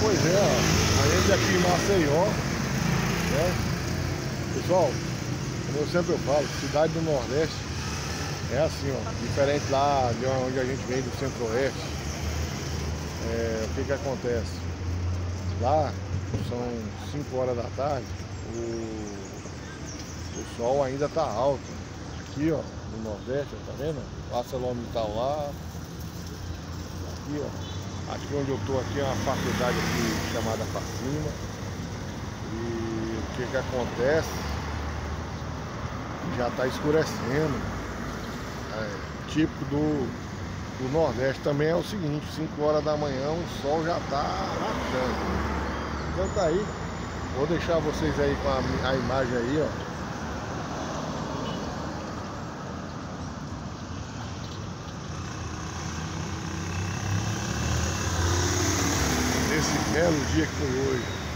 Pois é, ó. a gente aqui em Maceió, né? Pessoal, como eu sempre falo, cidade do Nordeste é assim, ó, diferente lá de onde a gente vem do Centro-Oeste. É, o que que acontece? Lá são 5 horas da tarde, o, o sol ainda está alto. Aqui, ó, no Nordeste, tá vendo? Passa tal lá. Aqui, ó. Aqui onde eu tô aqui é uma faculdade aqui chamada Facima. E o que que acontece? Já está escurecendo. É, típico do, do Nordeste também é o seguinte, 5 horas da manhã o sol já está rachando. Então tá aí. Vou deixar vocês aí com a, a imagem aí, ó. Esse belo dia que foi hoje.